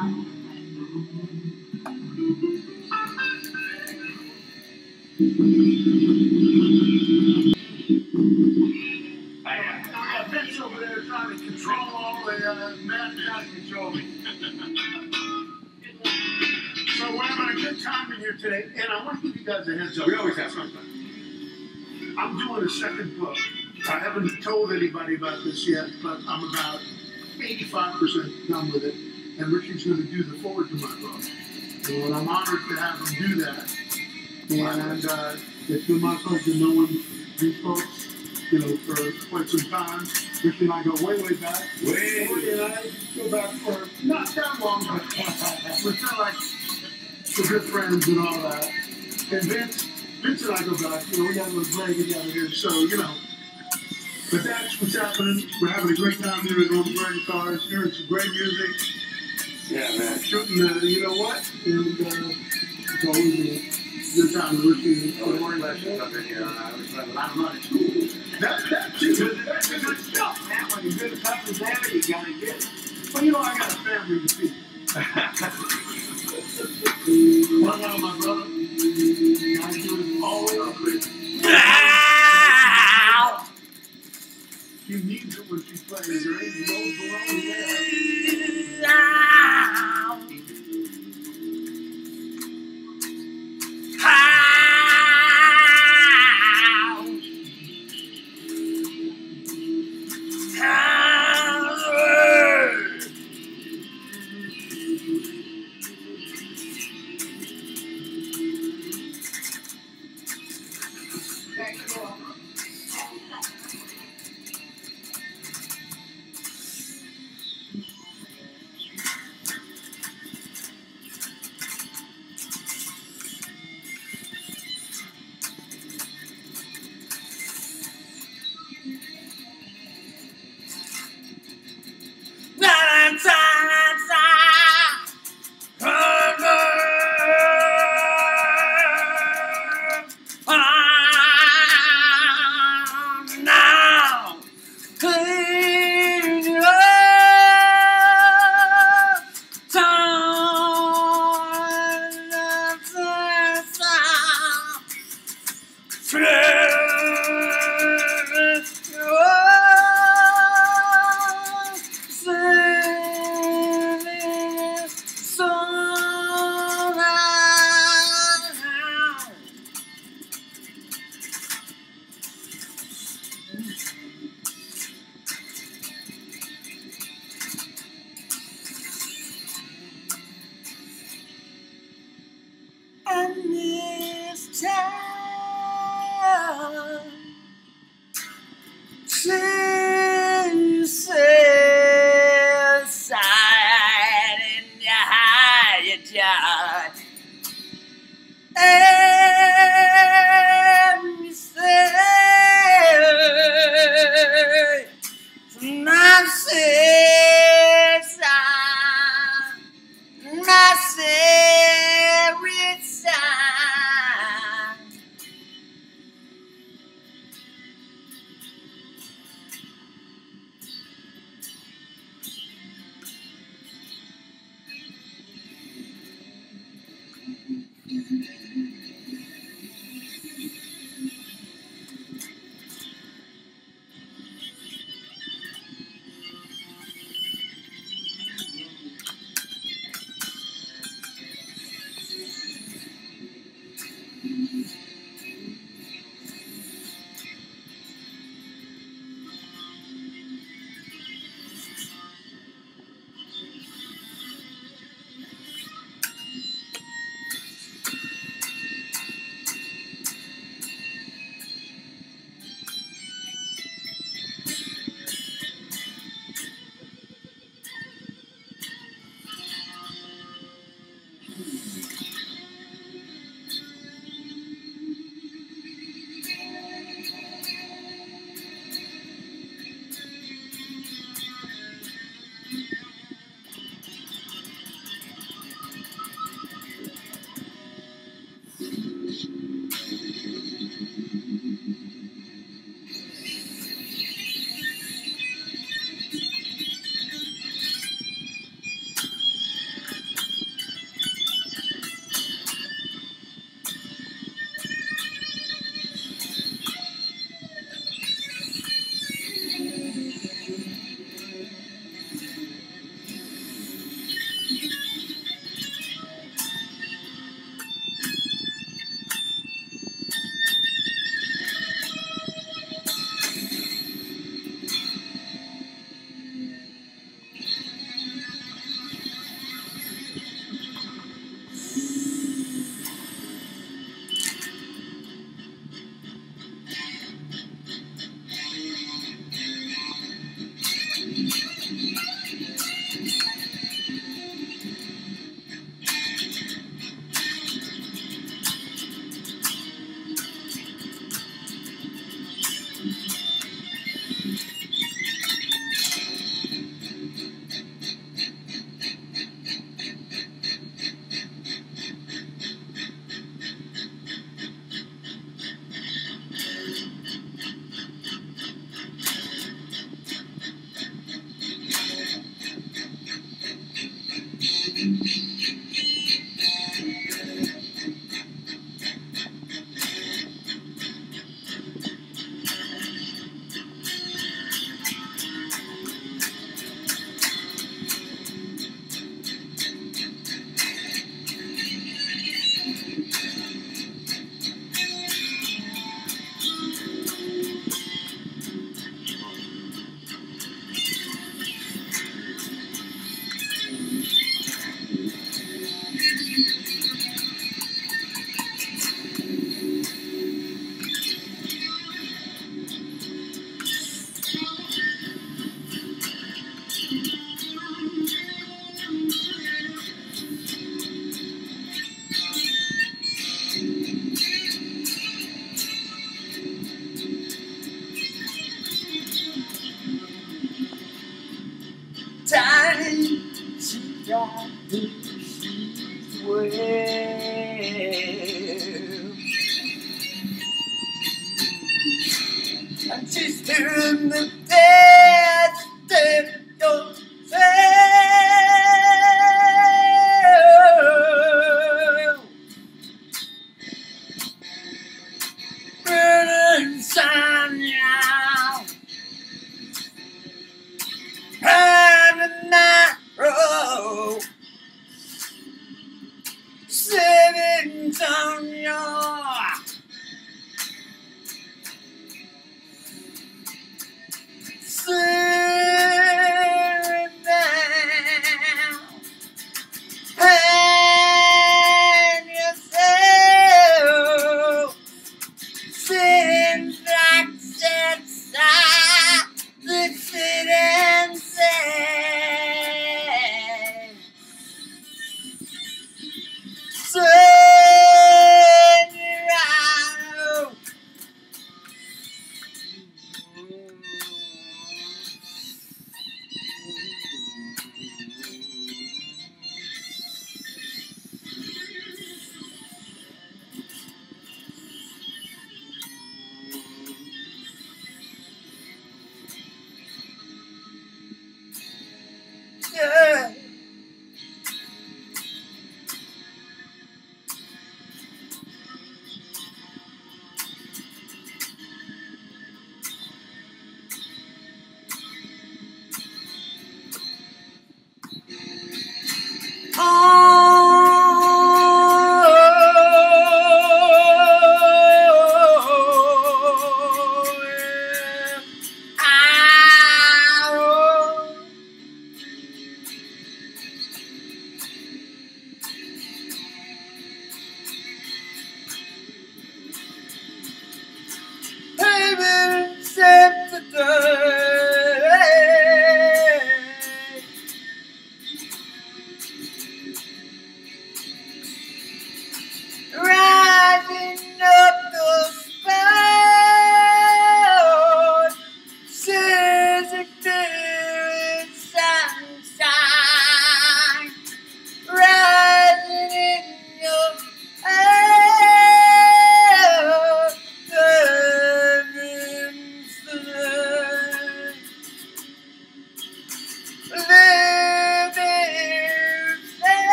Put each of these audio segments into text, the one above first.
Uh, so we're having a good time in here today, and I want to give you guys a heads up. We always have some fun. I'm doing a second book. I haven't told anybody about this yet, but I'm about 85% done with it. And Richie's going to do the forward to my book. And I'm honored to have him do that. And uh, it's been my pleasure knowing these folks, you know, for quite some time. Richie and I go way, way back. Way. And I go back for not that long, but we're still like we're good friends and all that. And Vince, Vince and I go back. You know, we got a little play together here, so you know. But that's what's happening. We're having a great time here at Old Burning Cars, hearing some great music, Yeah, man. shooting, uh, you know what? And uh, it's always a good time to listen to the morning lessons up in here. I was a lot of money at school. That, that too. That's good stuff, man. When you're good is there, you gotta get it. Well, you know, I got a family to feed. One out my brother. I do it always. She needs it when she plays. There ain't no baloney And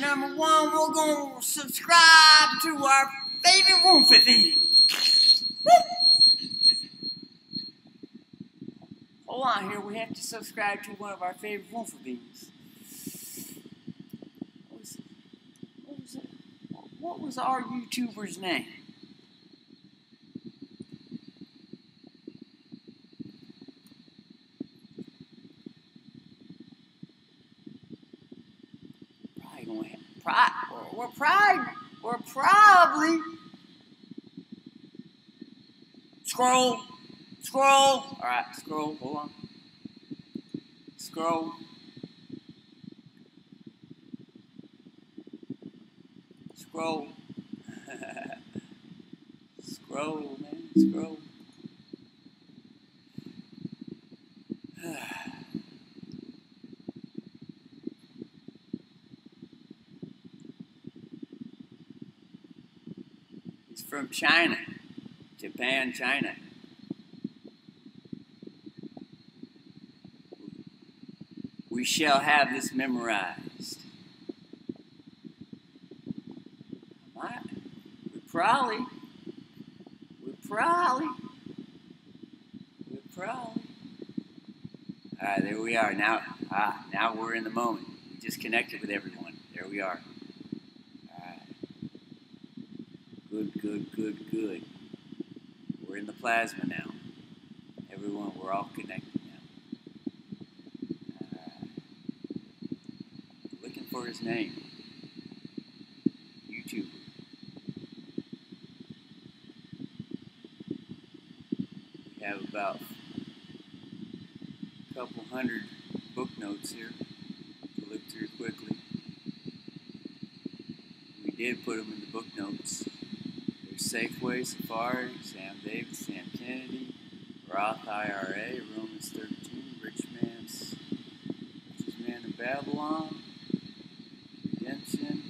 Number one, we're gonna subscribe to our favorite Wolfie thing. Hold on here, we have to subscribe to one of our favorite Wolfie beans. What was it? What was our YouTuber's name? Probably gonna have, pri- we're, we're probably we're probably scroll scroll. All right, scroll. Hold on. Scroll. Scroll. scroll, man. Scroll. He's from China, Japan, China. We shall have this memorized. What? We probably, we probably, we probably. All right, there we are. Now, ah, now we're in the moment. We just connected with everyone. There we are. All right. Good, good, good, good. We're in the plasma now. Everyone, we're all connected now. Alright. Looking for his name. YouTube. We have about a couple hundred book notes here to look through quickly. We did put them in the book notes. Safeway, Safari, Sam Davis, Sam Kennedy, Roth IRA, Romans 13, Rich Man's Richest Man in Babylon, Redemption,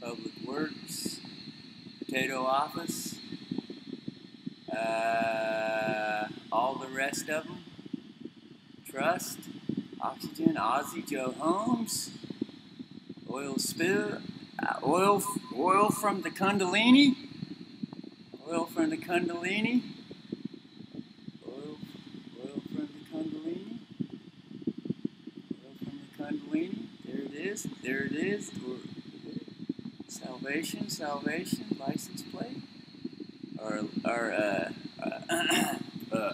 Public Works, Potato Office, uh, all the rest of them, Trust, Oxygen, Ozzy, Joe Holmes, Oil Spill, uh, oil, Oil from the Kundalini. Oil from the Kundalini. Oil, oil from the Kundalini. Oil from the Kundalini. There it is. There it is. Salvation, salvation, license plate. Or, our uh, uh, uh,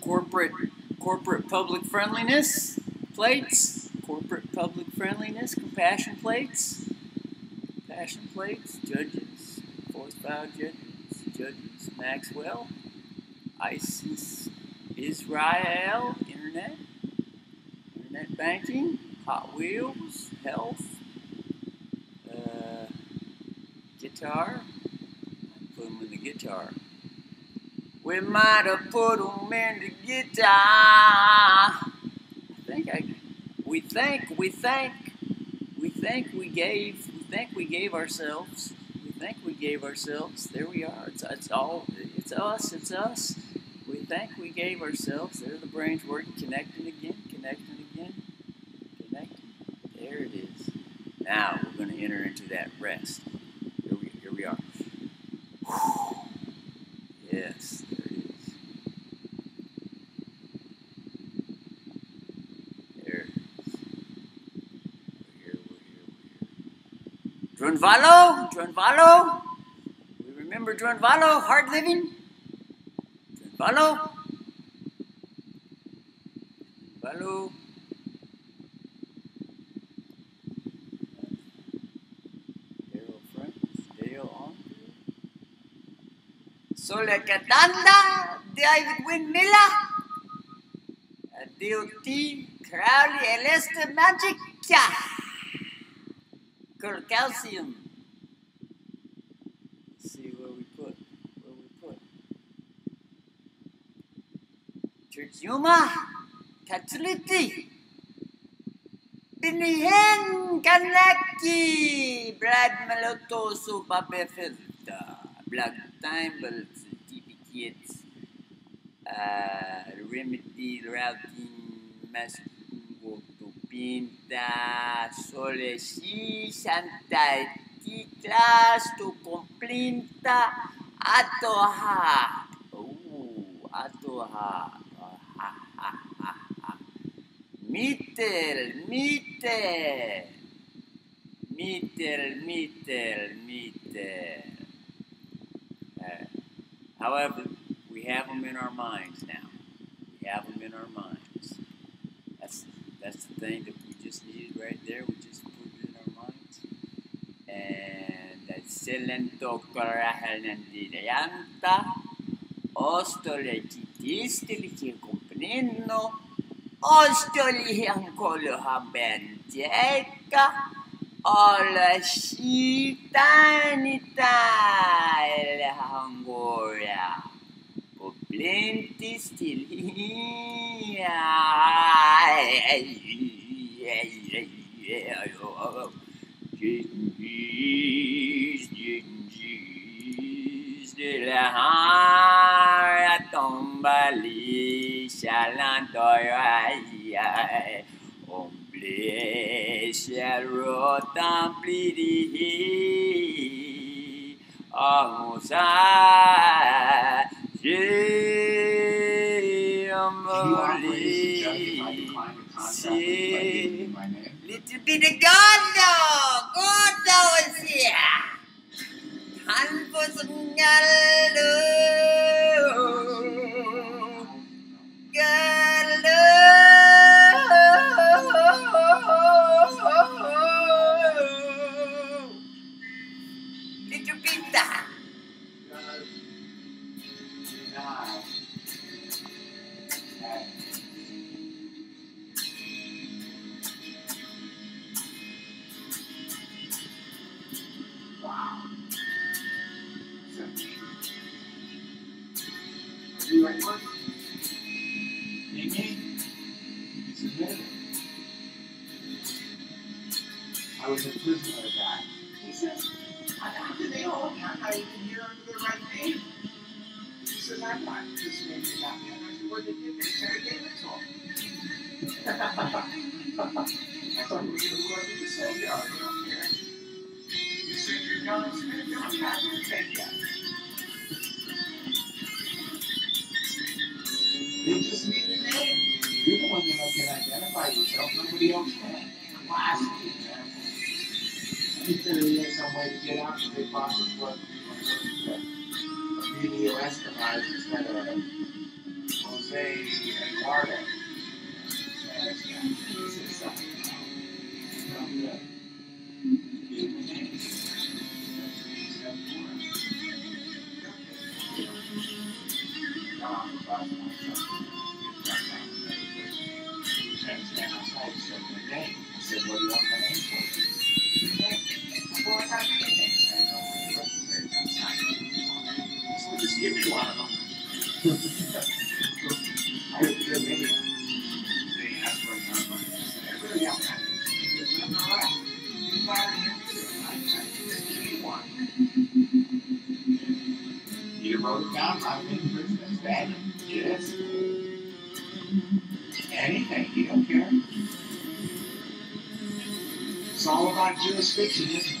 corporate, corporate public friendliness plates. Corporate public friendliness, compassion plates compassion plates, judges, fourth file judges, judges, Maxwell, ISIS, Israel, internet, internet banking, Hot Wheels, health, uh, guitar, put them in the guitar. We might have put them in the guitar. I think I, we think, we think, we think we gave, think we gave ourselves, we think we gave ourselves. There we are. It's, it's all, it's us, it's us. We think we gave ourselves. There the brain's working, connecting again, connecting again, connecting. There it is. Now we're going to enter into that rest. Here we, here we are. Yes, there it is. There it is. We're here, we're here, Drunvalo, Drunvalo. We remember Drunvalo, hard living. Friends, Dale on. Sole Catanda, David Windmiller, DOT, Crowley, Elester Magic, Kurt Calcium. Let's see where we put, where we put. Yuma, Katsuliti, Binihen Kanaki, Brad Melotoso, Black Timbles, TV Kids, uh, Remedy, Routing, Maskungo, Pinta, Solesi, Santa Titlas, Tu Complinta, Atoha. Ooh, Atoha. Ha, ha, ha, ha. Mittel, Mittel. Mittel, Mittel, Mittel. Uh, however, we have them in our minds now. We have them in our minds. That's that's the thing that just needed right there. We just put it in our minds. And that's Silento Corahanandirianta, Ostole Kitistili Comprino, Ostoli Ancolo Habenteca. Alla citanità e la Angola. Poplenti shalantoya. Omble shall tamplidi Amusa Jamboli Little bit of Gondo Gondo is here Handfuls of Gallo Gallo fake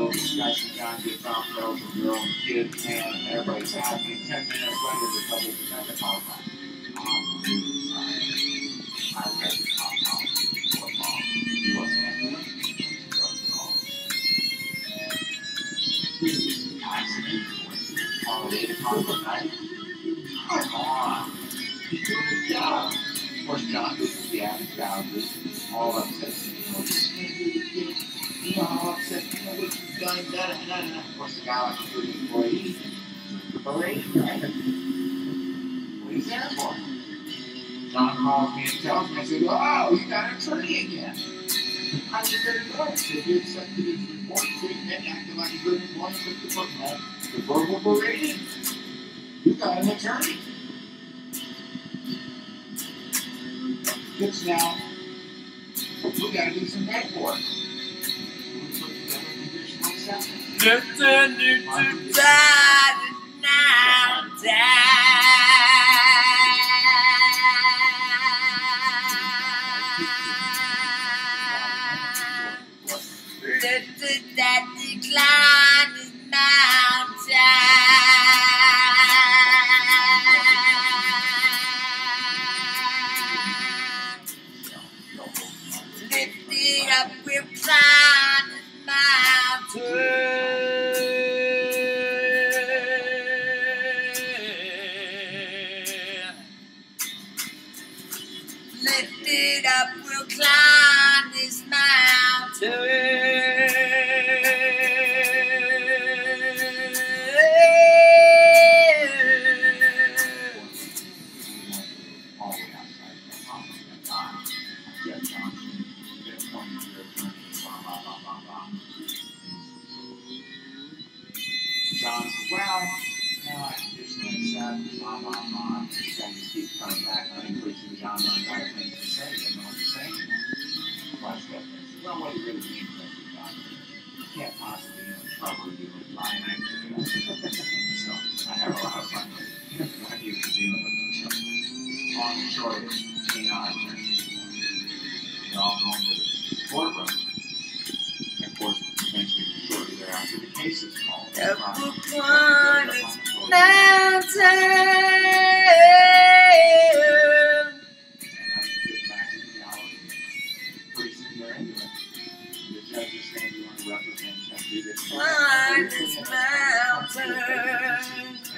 you little discussion John did about girls and your own kids, man, and everybody's happy. Ten minutes later, the public defender calls back. At the He wasn't wrong. Come on. He's doing his not be. All upsets. You know, this done, done, and done, and of course the guy like three employees. Believe right? What is there for? John calls me and tells me, I said, Oh, you got an attorney again. How you gonna know? If you accepted his report, you acted like a good employee with the football, the verbal berating. You got an attorney. It's now, we gotta do some paperwork. Nothing new to die now, die. Climb this mountain.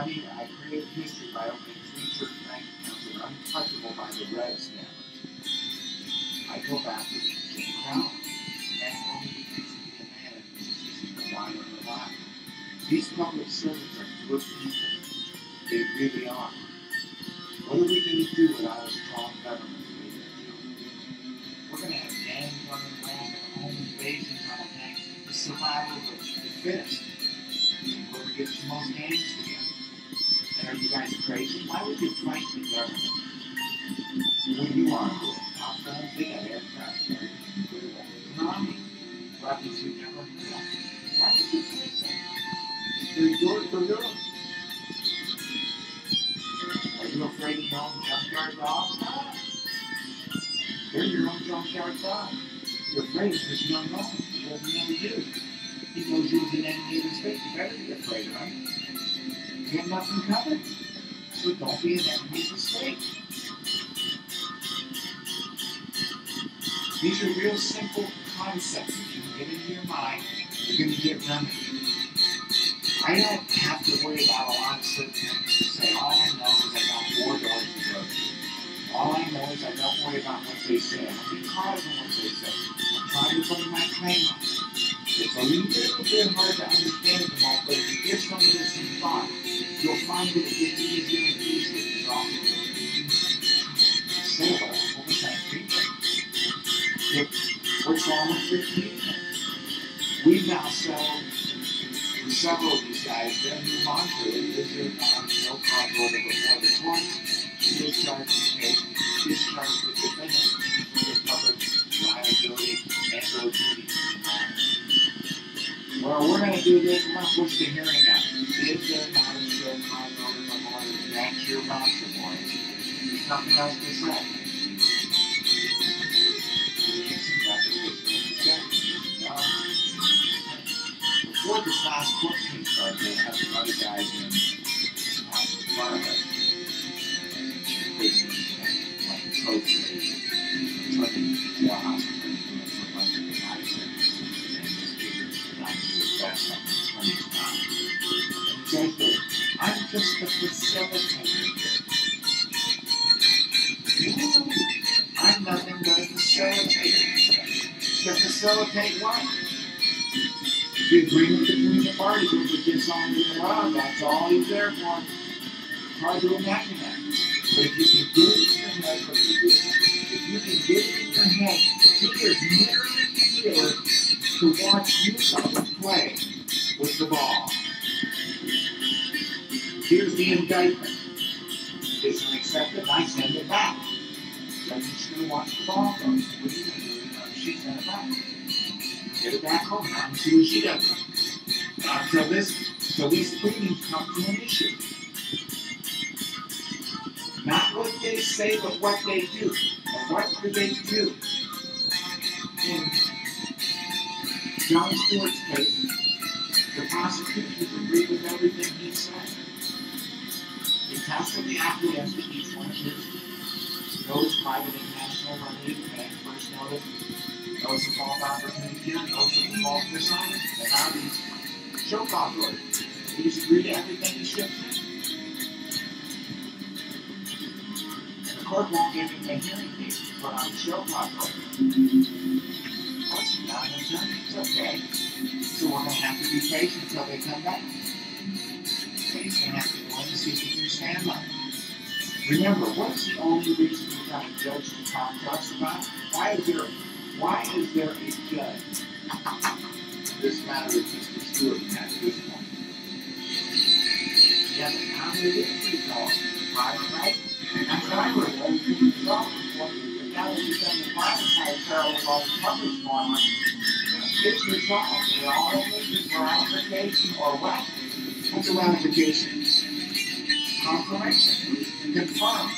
funny I created history by opening bring him to collegiate party group and get someone to get around. That's all he's there for. Try doing that that. But if you can get it in your head, but if you can get it in your head, he is merely here to watch you guys play with the ball. Here's the indictment. it's not accepted, I send it back. Doesn't to watch the ball? What are you going to do? She sent it back get it back home on Not Until this, police pleading proclamation. Not what they say, but what they do. And what do they do? In John Stewart's case, the prosecutors agreed with everything he said. They tacitly acquiesced to each one of those private international money and first notice notice of false opportunity, notice of false dishonest. And now these show cause orders. Do you agree to everything he ships in? And the court won't give him a hearing date to the show cause order. What's not? It's okay. So we're gonna have to be patient until they come back. So he's gonna have to go in and see if he can stand it. Remember, what's the only reason you're going to judge to to us about? Why is there, why is there a judge? This matter is Mr. Stewart at this point. Yeah, but now it is resolved, private right? And that's what I would have to resolve before the now that you've done the private side parallel with all the public one, it's resolved. They're all looking for ratification or what? What's a ratification? Confirmation confirm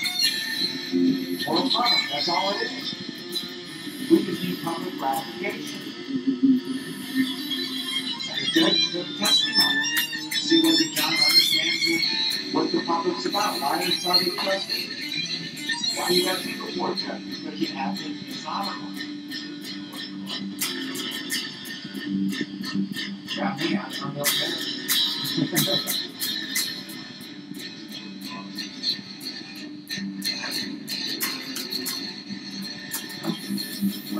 or affirm. That's all it is. We just need public ratification. And the judge took testimony. See whether John understands what the public's about. Why is public trusting? Why you got people for judge? Because you have to dishonorable. Got me, I don't know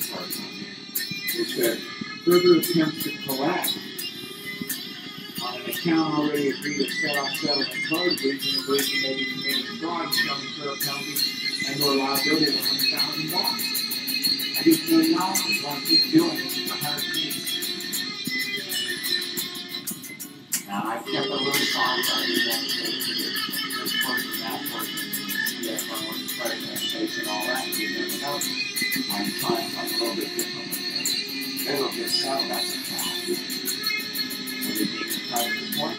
card company is further attempts to collect uh, on an account already agreed to set off settlement card breach and breaching may be committing fraud incur a penalty and or liability of hundred thousand dollars. I just tell y'all, I'm keep doing it for a hundred. Now I've kept a little soft on these episodes this person, that person, CFO, and president, and all that, you never know. I'm trying something a little bit different this. They will get settled, a fact. When they make a private report,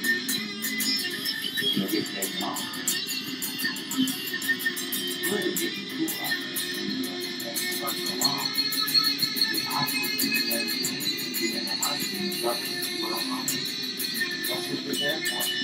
they'll get taken off. Really getting cool out there. But the law, the option is that you can have the government will on That's what they're there for.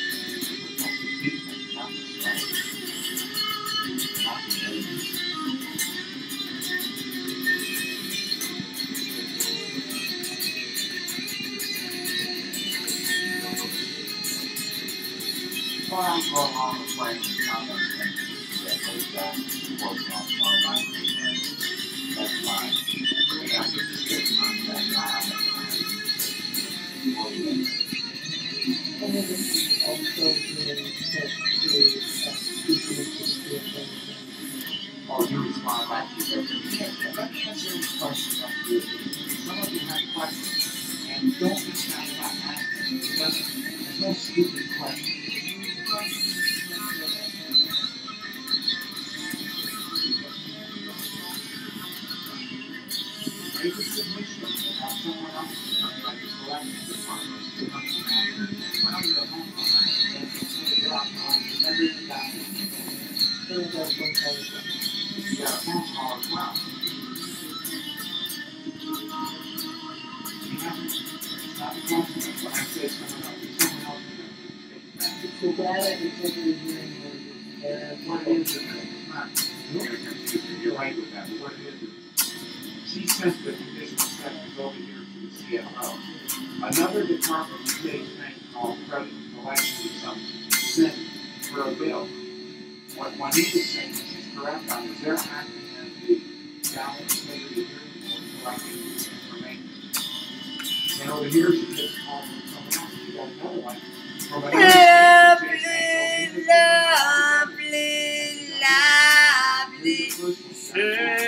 Lovely.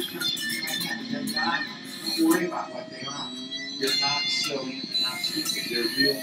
good company right now. They're not, don't worry about what they are. You're not silly, You're not stupid, they're real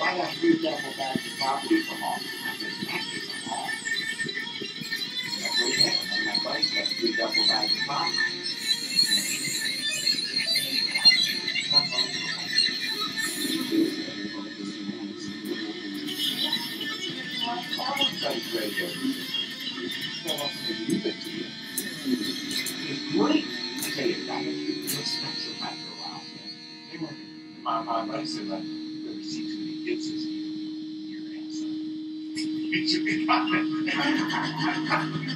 I got three double bags of property from home. I said, he had. My buddy's got three double of property. You. Great. You, special after a while. My, my buddy said, gets is your. You it.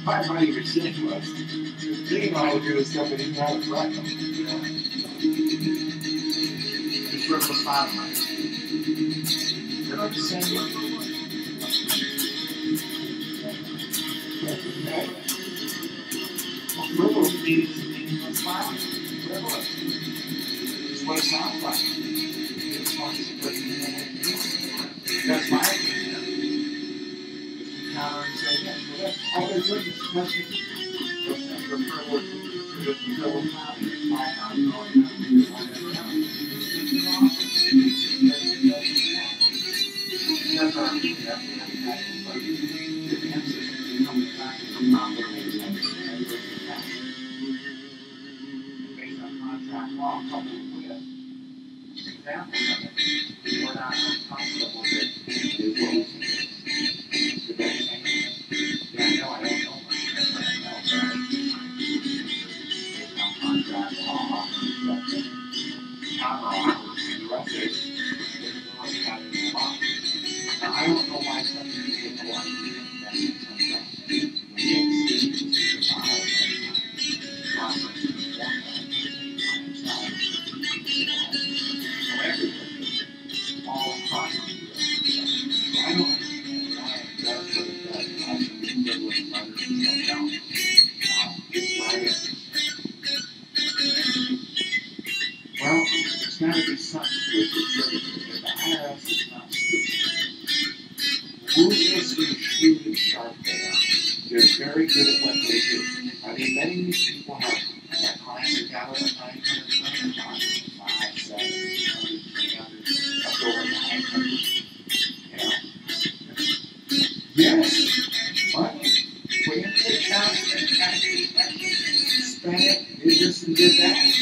My was they didn't know how to do this stuff, he didn't. You know? It's real fun, right? They're not the same way. River means meaningless flower. River. It's what it sounds like. Não, não, não. They're very good at what they do. I mean, many of these people have, have clients that got over 900 million dollars, 5, 7, 600, 300, up over 900. You know? Yes. What? Put in the account and spend it, this and did that.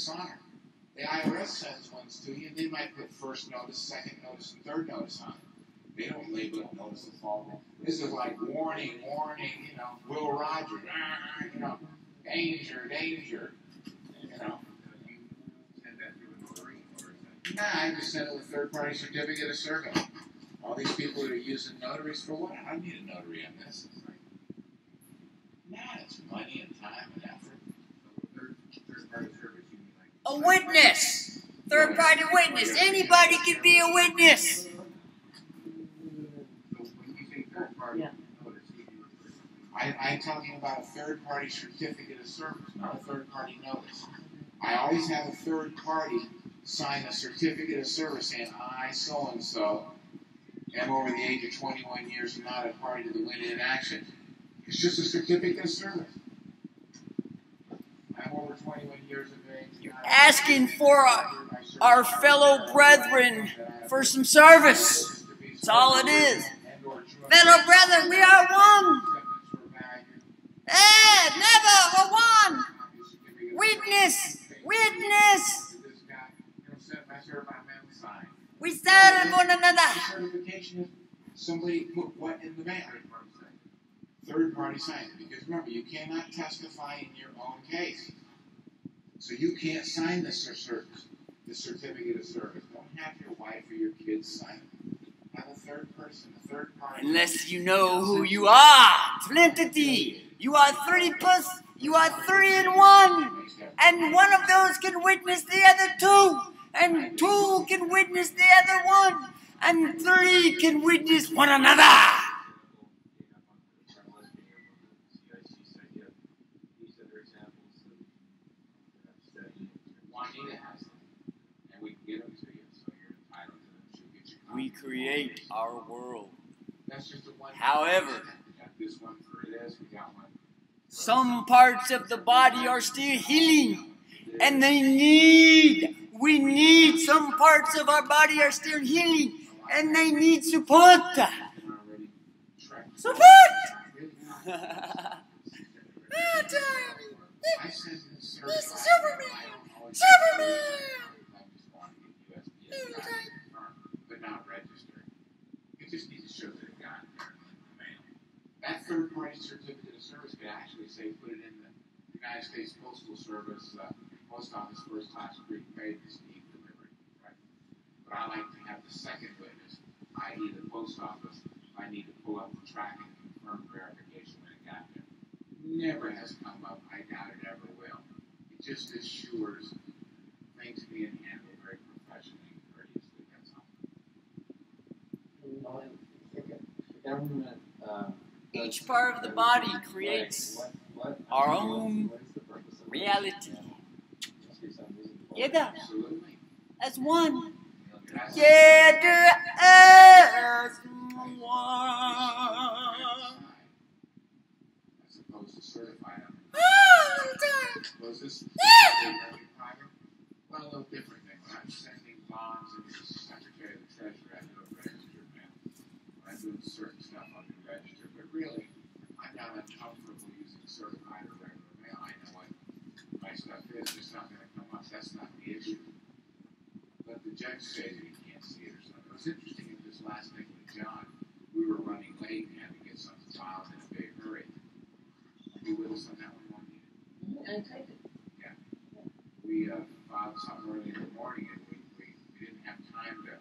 Dishonor. The IRS sends ones to you, and they might put first notice, second notice, and third notice on it. They don't label it notice of fault. This is like warning, warning, you know, Will Rogers, ah, you know, danger, danger, you know. Nah, I just sent with third party certificate of service. All these people that are using notaries for what? I need a notary on this. Nah, it's money and time and effort. A witness. Third party witness. Anybody can be a witness. I, I'm talking about a third party certificate of service, not a third party notice. I always have a third party sign a certificate of service saying, I so and so am over the age of 21 years and not a party to the win in action. It's just a certificate of service. I'm over 21 years of age. You're asking for our, our fellow brethren for some service. That's all it is. Fellow brethren, we are one. Hey, never, we're one. Witness, witness. We stand one another. Somebody put what in the mail? Third party sign. Because remember, you cannot testify in your own case. So you can't sign the cer- service, the certificate of service. Don't have your wife or your kids sign it. Have a third person, a third party. Unless you know who you are. Trinity. You are three plus, you are three in one. And one of those can witness the other two. And two can witness the other one. And three can witness one another. Juanita has them. And we can get them to you, so you're entitled to them. She'll get you We create our world. That's just a one. However- we got this one for this, we got one. Some parts of the body are still healing. And they need, we need, some parts of our body are still healing. And they need support. Support! Ah, Tommy. I sent in He's certified. Superman. I don't always- Superman. I just want to get USPS guys confirmed, but not registered. You just need to show that it got there in the mail. That third party certificate of service could actually say, put it in the United States Postal Service, uh, post office first class prepaid receipt delivery, right? But I like to have the second witness, i.e. the post office, I need to pull up the tracking and confirm verification when it got there. Never has come up, I doubt it ever will. It just assures things being handled very professionally and courteously, that's all. The government, um, Each part of the body creates our own reality. Yeah, as one. That's- Together as one. As opposed to certified on Ah, Was this private? Well, a little different thing. When I'm sending bonds and the secretary of the treasurer, I do a registered mail. When I'm doing certain stuff, I'll do registered, but really, I'm not uncomfortable using certified or regular mail. I know what my stuff is, it's not gonna come up, that's not the issue. But the judge says that he can't see it or something. It was interesting in this last thing with John, we were running late and had to get something filed in a big hurry. You with us on that one, Juanita? And take it. we uh, filed something early in the morning and we, we, we didn't have time to,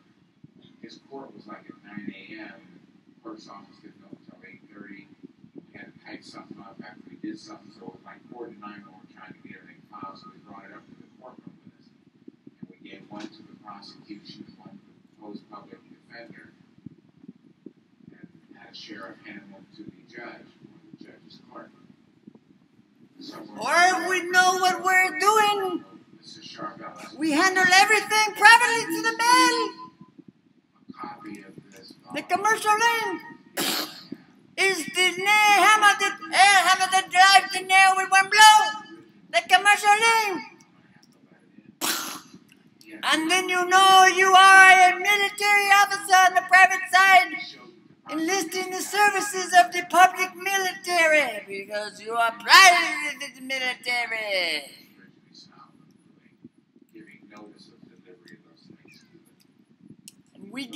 his court was like at nine AM. The clerk's office didn't open until eight thirty. We had to type something up after we did something, so it was like four to nine when we were trying to get everything filed, so we brought it up to the courtroom with us. And we gave one to the prosecution and one to the proposed public defender. And had a sheriff hand them to the judge, or the judge's clerk. Somewhere- Or we know what we're doing. Mrs. Sharpell, that's We handle everything privately to the mail. a copy of this. The commercial link. is the nail hammer that air hammer that drives the nail with one blow. The commercial name. And then you know you are a military officer on the private side enlisting the services of the public military because you are private in the military. And we give standing orders to the public plane. Tomcat F-14 cruise. Prosecution always gets copies. Everybody else gets copies. It's important to get the originals. The original certificate of service and the original captions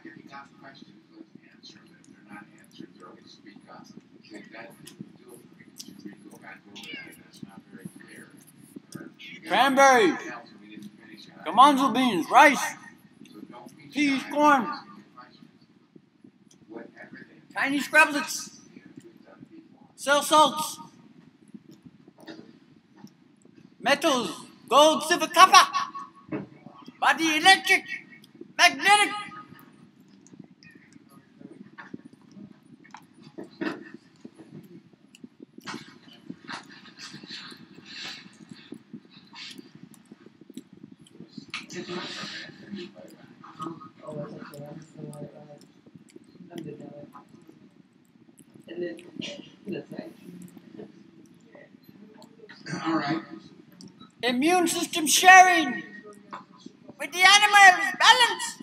it. garbanzo beans, rice, Peas, corn. tiny scrablets, cell salts, metals, gold, silver, copper, body electric, magnetic. Oh, was it there? So I, uh, under that. And then, that's right. All right. Immune system sharing with the animals, balance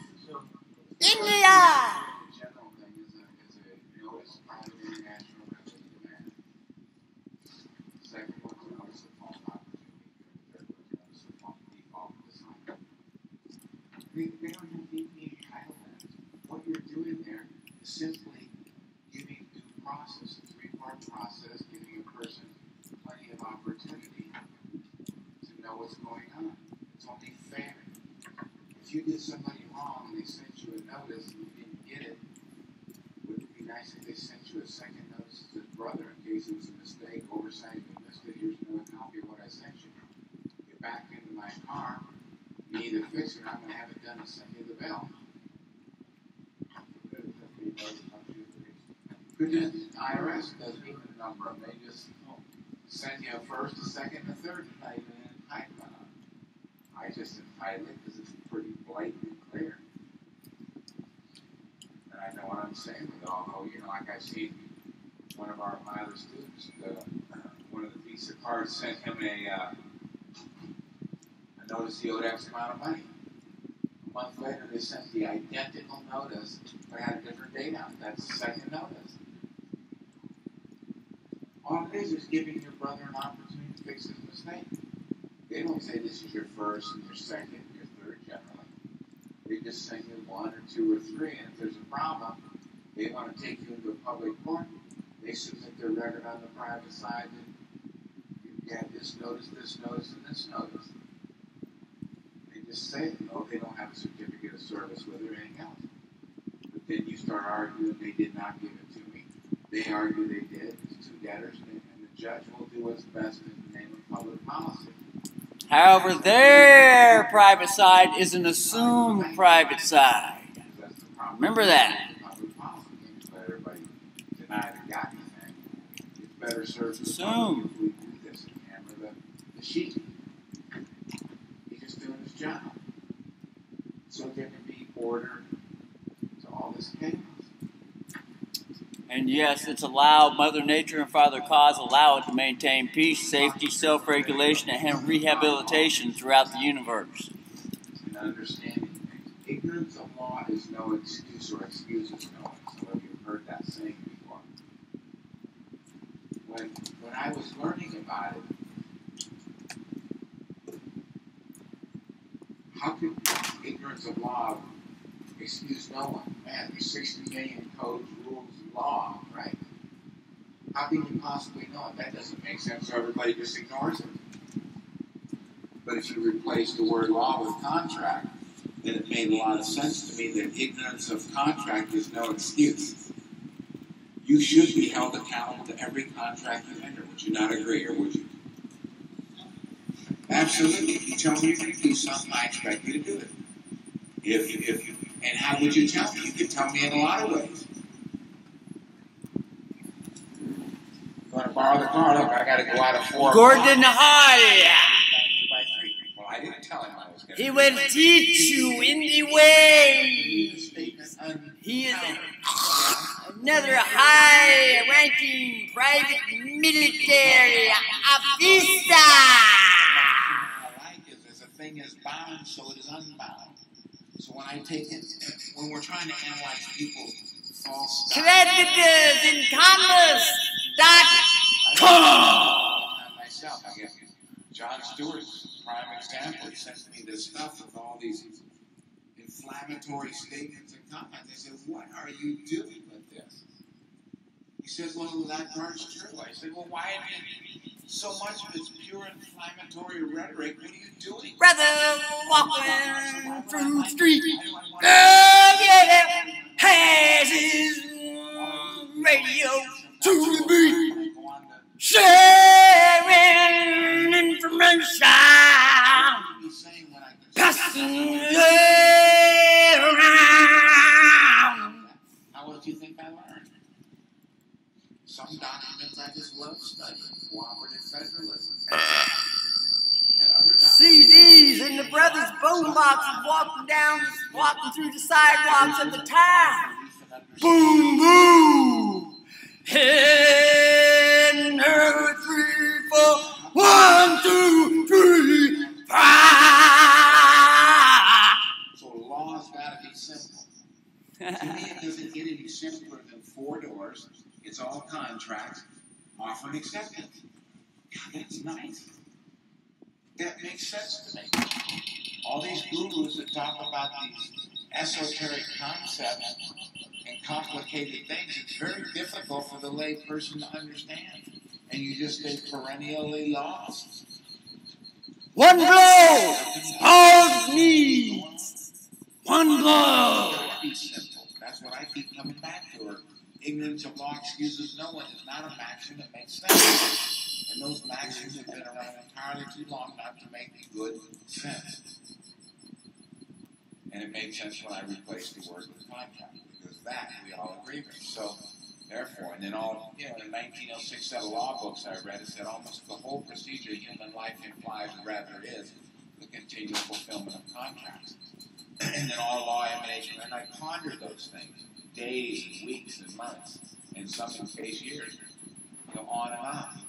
in the eye. The general thing is a, is a notice of international rescue demand. Second one's a notice of false opportunity. Third one's a notice of false default assignment. They, they don't have any entitlement. What you're doing there is simply giving due process, a three-part process, giving a person plenty of opportunity to know what's going on. It's only fair. If you did somebody wrong and they sent you a notice and you didn't get it, wouldn't it be nice if they sent you a second notice to the brother in case it was a mistake, oversight, you missed it, here's another copy of what I sent you. Get back into my car, you either fix it or I'm gonna have it done and send you the bill. News, IRS doesn't even number them, they just send you a first, a second, a third, and. I just entitle it because it's pretty blatantly clear. And I know what I'm saying with it, although, you know, like I see one of our my other students, uh, one of the Visa cards sent him a, uh, a notice he owed X amount of money. A month later, they sent the identical notice, but had a different date on it. That's the second notice. All it is is giving your brother an opportunity to fix his mistake. They don't say this is your first and your second and your third generally. They just send you one or two or three, and if there's a problem, they want to take you into a public court. They submit their record on the private side that you had this notice, this notice, and this notice. They just say, no, they don't have a certificate of service with it or anything else. But then you start arguing they did not give it to me. They argue they did. Two debtors, and the judge will do what's best in the name of public policy. However, their private side is an assumed private side. That's the problem. Remember that. Public policy can't let everybody deny they got anything. It's better served the Assume. public if we do this and hammer the, the. He's just doing his job. So there can be order to all this chaos. And yes, it's allowed, Mother Nature and Father Cause allow it to maintain peace, safety, self regulation, and rehabilitation throughout the universe. and understanding. Ignorance of law is no excuse or excuses no. Some of you have heard that saying before. When when I was learning about it, how could ignorance of law excuse no one? Man, there's 60 million codes, rules, law, right? How can you possibly know it? That doesn't make sense, so everybody just ignores it. But if you replace the word law with contract, then it made a lot of sense to me that ignorance of contract is no excuse. you should be held accountable to every contract you enter. Would you not agree, or would you? Absolutely. If you tell me you're going to do something, I expect you to do it. If, if, and how would you tell me? You could tell me in a lot of ways. To borrow the car? Look, I got to go out at four. Gordon. By. Well, I didn't tell him I was going to. He will teach you in the way. He is another high-ranking private military officer. I like is there's a thing is bound, so it is unbound. So when I take it, when we're trying to analyze people's false Creditors in commerce dot com. Myself, I guess. John Stewart's prime example. He sent me this stuff with all these inflammatory statements and comments. I said, "What are you doing with this?" He said, "Well, that part's true." I said, "Well, why is so much of it's pure inflammatory rhetoric? What are you doing?" Brother walking through the street. Oh, yeah. Has his radio to the beat. Sharing information. Passing it around. Do you think I learned? Some documents I just love studying. Cooperative federalism. And other documents. CDs in the brothers' bone boxes walking down, walking through the sidewalks of the town. Boom, boom. And her three, four, one, two, three, five. So law's got to be simple. To me, it doesn't get any simpler than four doors. It's all contract, offer and acceptance. God, that's nice. That makes sense to me. All these gurus that talk about these esoteric concepts and complicated things, it's very difficult for the lay person to understand. And you just stay perennially lost. One blow, all needs. One blow. That's what I keep coming back to. Or ignorance of law excuses no one is not a maxim that makes sense. And those maxims have been around entirely too long not to make any good sense. And it made sense when I replaced the word with contract, because that we all agree with. So therefore, and then all you know, in 1906 set of law books I read, it said almost the whole procedure of human life implies, or rather is, the continual fulfillment of contracts. and then all law emanates from, and I pondered those things days and weeks and months, and some in case years, go on and on.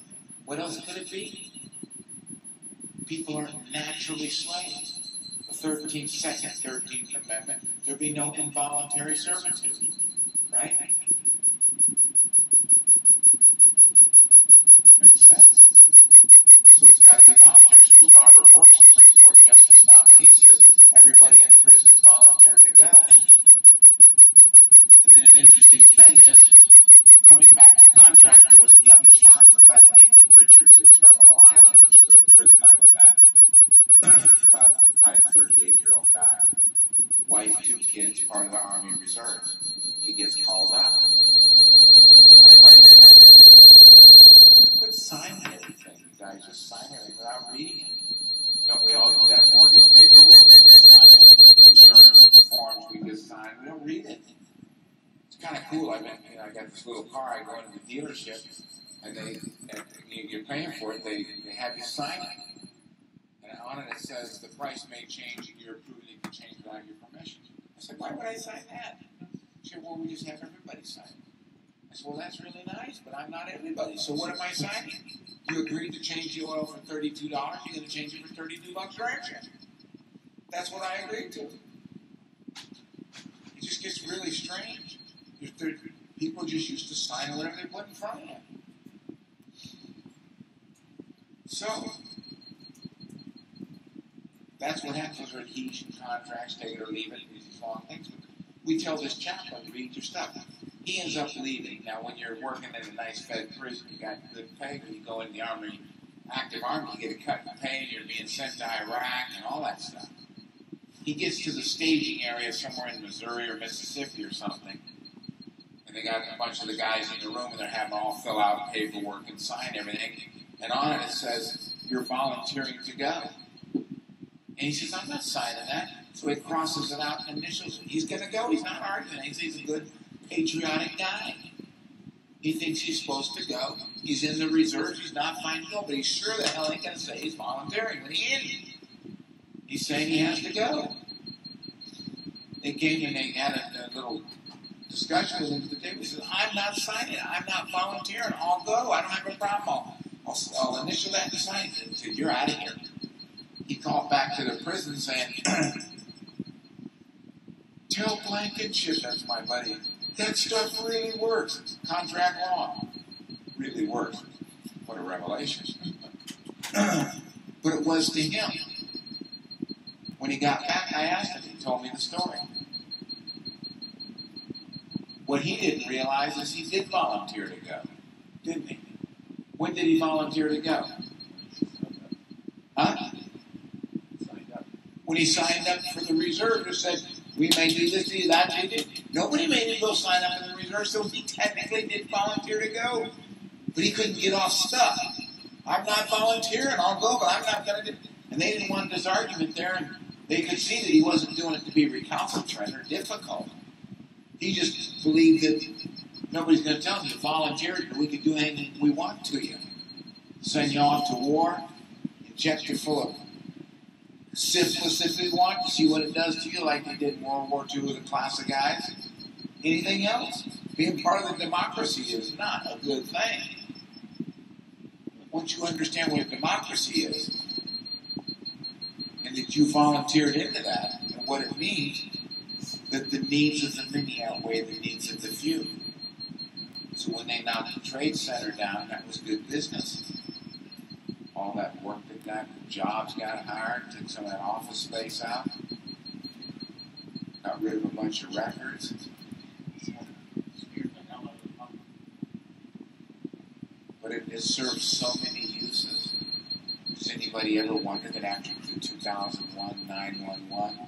What else could it be? People are naturally slaves. The 13th, second 13th Amendment, there'd be no involuntary servitude, right? Makes sense. So it's got to be voluntary. So when Robert Bork, Supreme Court Justice nominee, says everybody in prison volunteered to go. And then an interesting thing is, coming back to contract, there was a young chaplain by the name of Richards at Terminal Island, which is a prison I was at. About probably a 38 year old guy. Wife, two kids, part of the Army Reserve. He gets called out. My buddy counseled him. Says, quit signing everything. You guys just sign everything without reading it. Don't we all do that? Mortgage paperwork, we just sign it. Insurance forms, we just sign. We don't read it. Kind of cool. I mean, you know, I got this little car. I go into the dealership, and they, and you- you're paying for it. They, they have you sign it, and on it it says the price may change, and you're approving it can change without your permission. I said, why would I sign that? She said, well, we just have everybody sign it. I said, well, that's really nice, but I'm not everybody. So what am I signing? You agreed to change the oil for thirty-two dollars. You're going to change it for thirty-two bucks, aren't you? That's what I agreed to. It just gets really strange. People just used to sign whatever they put in front of them. So that's what happens with adhesion contracts, take it or leave it, these long things. We tell this chaplain to read your stuff. He ends up leaving. Now, when you're working in a nice fed prison, you got good pay. When you go in the army, active army, you get a cut in pay, and you're being sent to Iraq and all that stuff. He gets to the staging area somewhere in Missouri or Mississippi or something, And they got a bunch of the guys in the room and they're having all fill out paperwork and sign everything. And on it it says, You're volunteering to go. And he says, I'm not signing that. So he crosses it out and initials it. He's going to go. He's not arguing. He's, he's a good, patriotic guy. He thinks he's supposed to go. He's in the reserves. He's not fine to go, but he's sure the hell ain't going to say he's volunteering when he isn't. He's saying he has to go. They came and they had a, a little discussion with at the table. He said, I'm not signing. I'm not volunteering. I'll go. I don't have a problem. I'll, I'll, initial that and sign it. Said, You're out of here. He called back to the prison saying, Tell Blankenship, that's my buddy, that stuff really works. Contract law really works. What a revelation. but it was to him. When he got back, I asked him, he told me the story. What he didn't realize is he did volunteer to go, didn't he? When did he volunteer to go? Huh? When he signed up for the reserve, and said, we may do this, do that, do this. Nobody made him go sign up in the reserve, so he technically did volunteer to go. But he couldn't get off stuff. I'm not volunteering, I'll go, but I'm not going to do And they didn't want this argument there, and they could see that he wasn't doing it to be recalcitrant or difficult. He just believed that nobody's going to tell him you volunteered and we can do anything we want to you. Send you off to war, inject you full of syphilis if we want, to see what it does to you, like they did in World War II with a class of guys. Anything else? Being part of the democracy is not a good thing. Once you understand what a democracy is, and that you volunteered into that, and what it means, that the needs of the many outweigh the needs of the few. So when they knocked the trade center down, that was good business. All that work that got, jobs got hired, took some of that office space out, got rid of a bunch of records. But it, it serves so many uses. Does anybody ever wonder that after the 2001 911,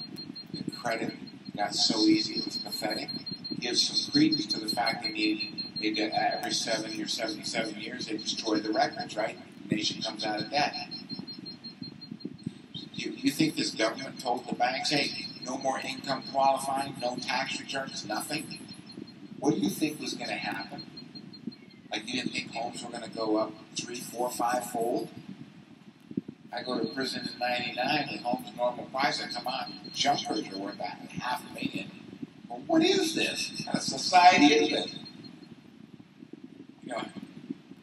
the credit got so easy it was pathetic? Gives some credence to the fact that they did uh, every 70 or 77 years they destroy the records, right? The nation comes out of debt. You, you think this government told the banks, hey, no more income qualifying, no tax returns, nothing? What do you think was going to happen? Like you didn't think homes were going to go up three, four, five fold? I go to prison in '99 with homes normal price. I come out, jumpers are worth that half a million. Well, what is this? What kind of society is this? You know,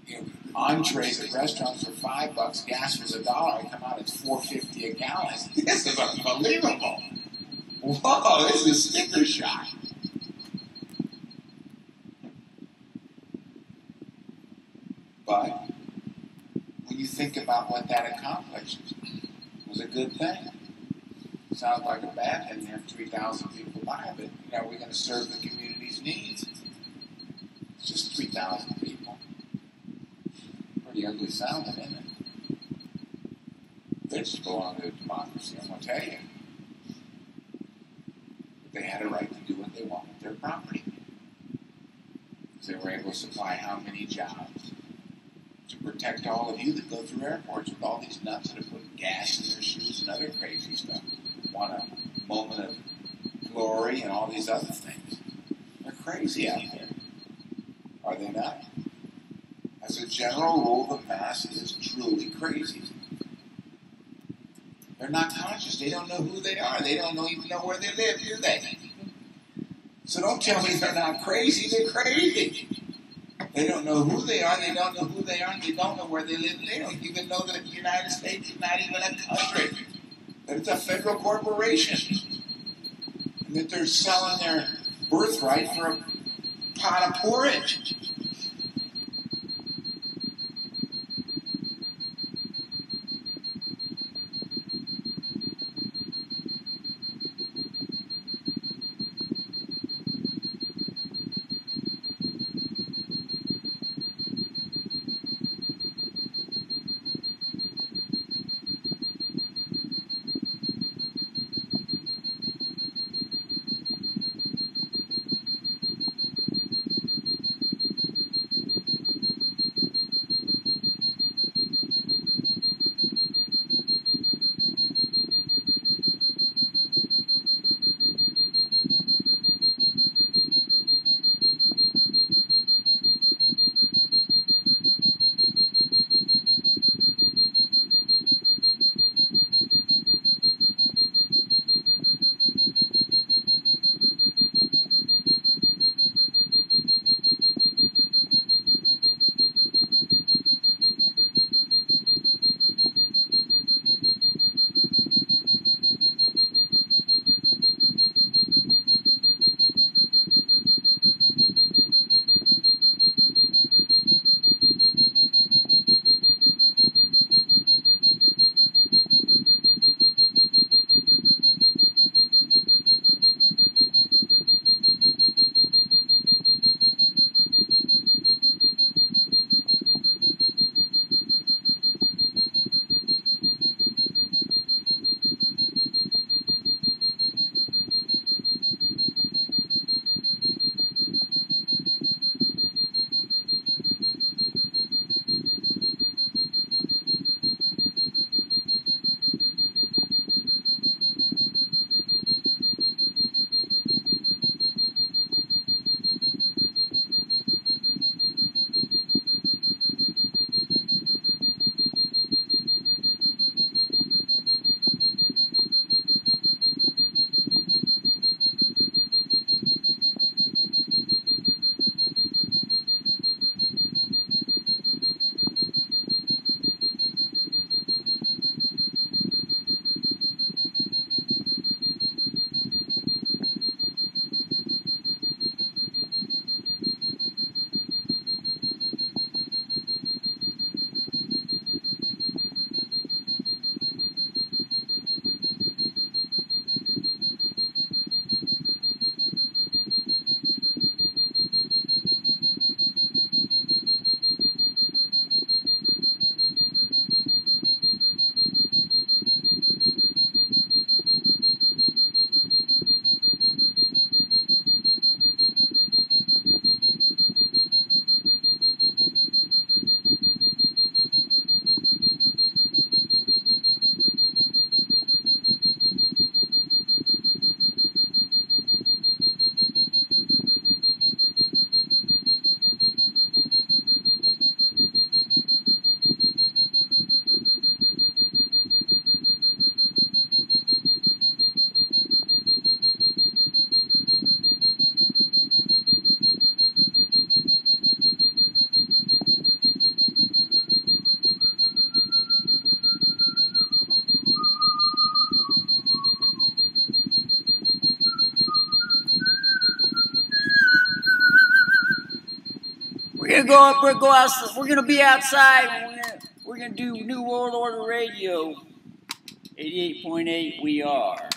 you know, entrees at restaurants are five bucks. Gas was a dollar. I come out, it's four fifty a gallon. This is unbelievable. Whoa, this is sticker shock. But think about what that accomplished, it was a good thing. Sounds like a bad thing to have 3,000 people die, but you know, we're going to serve the community's needs. It's just 3,000 people. Pretty ugly sounding, isn't it? They just belong to democracy, I'm going to tell you. They had a right to do what they want with their property. They were able to supply how many jobs? Protect all of you that go through airports with all these nuts that are putting gas in their shoes and other crazy stuff. Want a moment of glory and all these other things. They're crazy out there. Are they not? As a general rule, the mass is truly crazy. They're not conscious. They don't know who they are. They don't even know where they live, do they? So don't tell me they're not crazy. They're crazy. They don't know who they are. They don't know who they are. And They don't know where they live. They don't even know that the United States is not even a country. That it's a federal corporation. And that they're selling their birthright for a pot of porridge. Gonna go up. We're go out. We're gonna be outside. We're gonna we're gonna do New World Order Radio. 88.8. We are.